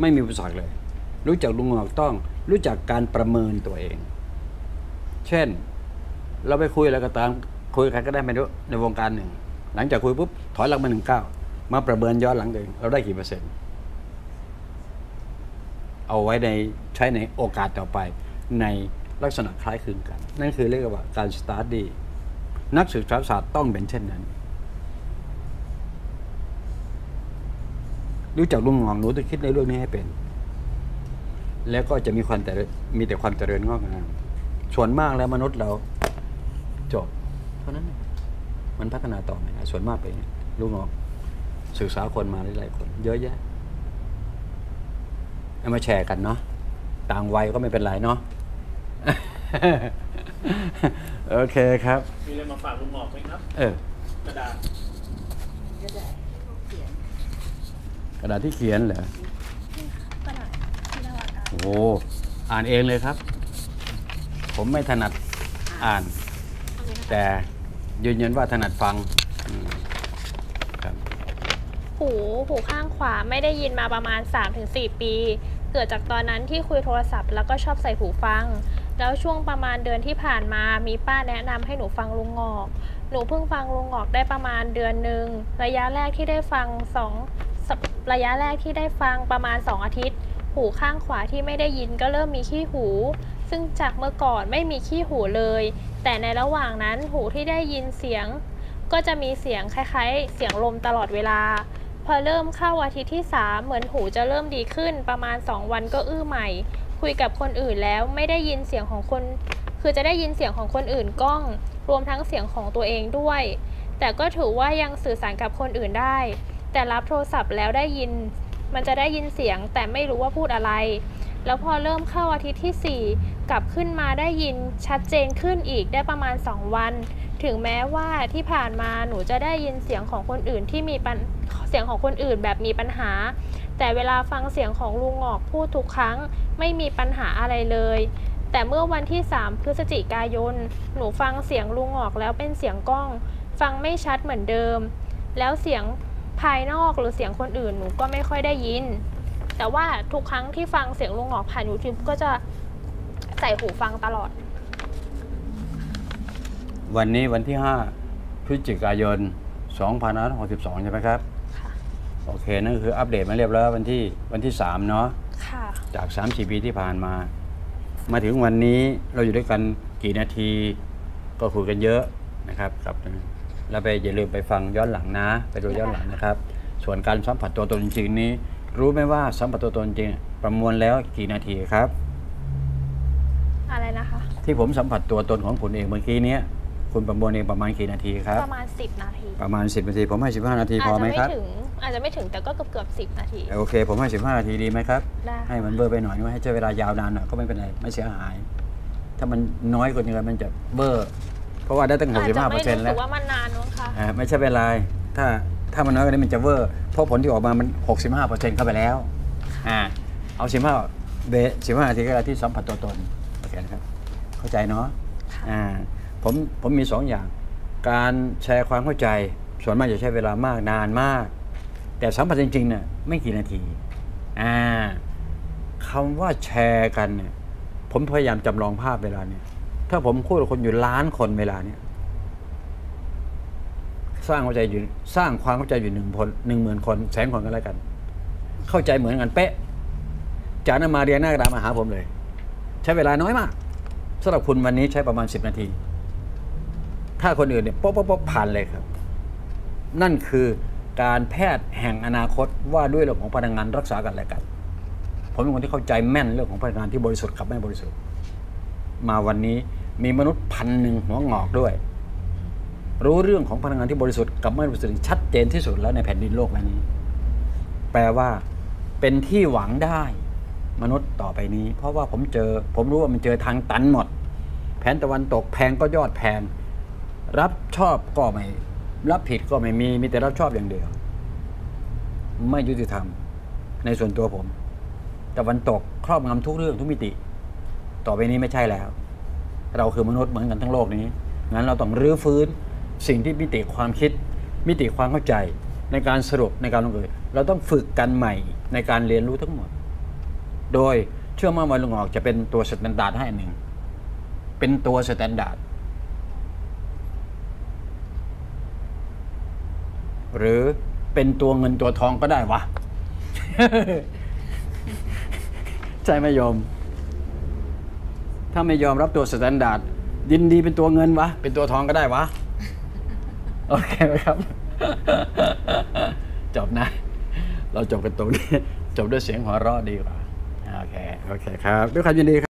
ไม่มีอุปสรรคเลย รู้จักลุงงอกต้อง รู้จักการประเมินตัวเอง เช่น เราไปคุยอะไรก็ตามคุยกับใครก็ได้ไม่รู้ในวงการหนึ่ง หลังจากคุยปุ๊บถอยหลังมาหนึ่งเก้ามาประเมินย้อนหลังเองเราได้กี่เปอร์เซ็นต์ เอาไว้ในใช้ในโอกาสต่อไปในลักษณะคล้ายคลึงกัน นั่นคือเรียกว่าการสตาร์ดีนักศึกษาศาสตร์ต้องเป็นเช่นนั้น รู้จักลุงงองหนูต้องคิดในเรื่องนี้ให้เป็น แล้วก็จะมีความแต่มีแต่ความเจริญงอกงามส่วนมากแล้วมนุษย์เราจบเท่านั้นเองมันพัฒนาต่อไม่ได้ส่วนมากไปนอย่างนี้ลุงงอกศึกษาคนมาหลายๆคน เยอะแยะเอามาแชร์กันเนาะต่างวัยก็ไม่เป็นไรเนาะโอเคครับ มีอะไรมาฝากลุงหมอกไหมครับ เออกระดาษก็ได้เขียนก ระดาษที่เขียนเหรอก็หน่อยที่นวัดอะโอ้โหอ่านเองเลยครับ ผมไม่ถนัดอ่าน แต่ยืนยันว่าถนัดฟังอืมครับ หูหูข้างขวาไม่ได้ยินมาประมาณ 3-4 ปี เกิดจากตอนนั้นที่คุยโทรศัพท์ แล้วก็ชอบใส่หูฟัง แล้วช่วงประมาณเดือนที่ผ่านมามีป้าแนะนำให้หนูฟังลุงงอก หนูเพิ่งฟังลุงงอกได้ประมาณเดือนหนึ่งระยะแรกที่ได้ฟังสอง ระยะแรกที่ได้ฟังประมาณ 2 อาทิตย์ หูข้างขวาที่ไม่ได้ยินก็เริ่มมีขี้หู ซึ่งจากเมื่อก่อนไม่มีขี้หูเลย แต่ในระหว่างนั้นหูที่ได้ยินเสียง ก็จะมีเสียงคล้ายๆ เสียงลมตลอดเวลา พอเริ่มเข้าอาทิตย์ที่ 3 เหมือนหูจะเริ่มดีขึ้น ประมาณ 2 วันก็อื้อใหม่ คุยกับคนอื่นแล้วไม่ได้ยินเสียงของคน คือจะได้ยินเสียงของคนอื่นกล้อง รวมทั้งเสียงของตัวเองด้วย แต่ก็ถือว่ายังสื่อสารกับคนอื่นได้ แต่รับโทรศัพท์แล้วได้ยิน มันจะได้ยินเสียงแต่ไม่รู้ว่าพูดอะไร แล้วพอเริ่มเข้าอาทิตย์ที่ 4 กลับขึ้นมาได้ยินชัดเจนขึ้นอีกได้ประมาณ 2 วัน ถึงแม้ว่าที่ผ่านมาหนูจะได้ยินเสียงของคนอื่นที่มีปัญเสียงของคนอื่นแบบมีปัญหา แต่เวลาฟังเสียงของลุงหงอกพูดทุกครั้ง ไม่มีปัญหาอะไรเลยแต่เมื่อวันที่ 3 พฤศจิกายน หนูฟังเสียงลุงหงอกแล้วเป็นเสียงกล้อง ฟังไม่ชัดเหมือนเดิม แล้วเสียง ภายนอกหรือเสียงคนอื่นหนูก็ไม่ค่อยได้ยิน แต่ว่าทุกครั้งที่ฟังเสียงลุงหงอกผ่านยูทูบก็จะใส่หูฟังตลอด วันนี้วันที่ 5 พฤศจิกายน2562 ใช่ไหมครับ ค่ะ โอเค นั่นคืออัปเดตมาเรียบร้อยวันที่วันที่ 3 เนาะ ค่ะ จาก 3 4 ปีที่ผ่านมา มาถึงวันนี้เราอยู่ด้วยกันกี่นาทีก็คุยกันเยอะนะครับครับ แล้วไปอย่าลืมไปฟังย้อนหลังนะ ไปดูย้อนหลังนะครับ ส่วนการสัมผัสตัวตนจริงๆนี้ รู้ไหมว่าสัมผัสตัวตนจริงประมวลแล้วกี่นาทีครับ อะไรนะคะ ที่ผมสัมผัสตัวตนของคุณเองเมื่อกี้เนี้ยคุณประมวลเองประมาณกี่นาทีครับ ประมาณ 10 นาที ประมาณ 10 นาที ผมให้ 15 นาทีพอาอจจะไหมไม่ครับถึงอาจจะไม่ถึงแต่ก็เกือบเกือบสิบนาที โอเค ผมให้ 15 นาทีดีไหมครับได้ให้มันเบอร์ไปหน่อยไม่ให้ใช้เวลายาวนานหน่อยก็ไม่เป็นไร ไม่เสียหาย ถ้ามันน้อยกว่านี้มันจะเบอร์ เพราะว่าได้ตั้งอาจจะ65เปไม่อร์เซ็นรู้ต์แล้สึวกว่ามันนานมั้งคะ อ่าไม่ใช่เป็นไรถ้าถ้ามันน้อยกว่านี้มันจะเวอร์เพราะผลที่ออกมามัน 65เปอร์เซ็นต์เข้าไปแล้วอ่าเอา15เบ15นาทีก็ได้ที่สัมผัสตัวตนโอเคนะครับ เข้าใจเนาะอ่าผมผมมีสองอย่าง การแชร์ความเข้าใจ ส่วนมากจะใช้เวลามากนานมาก แต่สัมผัสจริงๆเนี่ยไม่กี่นาทีอ่า คำว่าแชร์กันเนี่ยผมพยายามจำลองภาพเวลาเนี่ย ถ้าผมพูดกับคนอยู่ล้านคนเวลาเนี่ยสร้างเข้าใจอยู่สร้างความเข้าใจอยู่หนึ่งคนหนึ่งหมื่นคนแสนคนก็แล้วกัน เข้าใจเหมือนกันเป๊ะจากนั้นมาเรียนหน้ากระดามาหาผมเลย ใช้เวลาน้อยมากสำหรับคุณวันนี้ใช้ประมาณสิบนาที ถ้าคนอื่นเนี่ยป๊บป๊บป๊บผ่านเลยครับ นั่นคือการแพทย์แห่งอนาคตว่าด้วยเรื่องของพลังงานรักษากันและกัน ผมเป็นคนที่เข้าใจแม่นเรื่องของพลังงานที่บริสุทธิ์กับไม่บริสุทธิ์ มาวันนี้ มีมนุษย์พันหนึ่งหัวงอกด้วย รู้เรื่องของพลังงานที่บริสุทธิ์กับไม่บริสุทธิ์ชัดเจนที่สุดแล้วในแผ่นดินโลกใบนี้ แปลว่าเป็นที่หวังได้มนุษย์ต่อไปนี้ เพราะว่าผมเจอ ผมรู้ว่ามันเจอทางตันหมด แผนตะวันตกแพงก็ยอดแพง รับชอบก็ไม่ รับผิดก็ไม่มีมีแต่รับชอบอย่างเดียว ไม่ยุติธรรม ในส่วนตัวผมตะวันตกครอบงำทุกเรื่องทุกมิติ ต่อไปนี้ไม่ใช่แล้ว เราคือมนุษย์เหมือนกันทั้งโลกนี้ งั้นเราต้องรื้อฟื้นสิ่งที่มิติความคิด มิติความเข้าใจ ในการสรุปในการลงเอยเราต้องฝึกกันใหม่ในการเรียนรู้ทั้งหมด โดยเชื่อมั่นว่าลุงหงอกจะเป็นตัว standard ให้อันหนึ่ง เป็นตัว standard หรือเป็นตัวเงินตัวทองก็ได้วะ ใช่ไหมโยม ถ้าไม่ยอมรับตัว standard ยินดีเป็นตัวเงินวะ เป็นตัวทองก็ได้วะ โอเคไหมครับ จบนะ เราจบกันตรงนี้ จบด้วยเสียงหัวเราะดีกว่า โอเค โอเคครับ ด้วยความยินดีครับ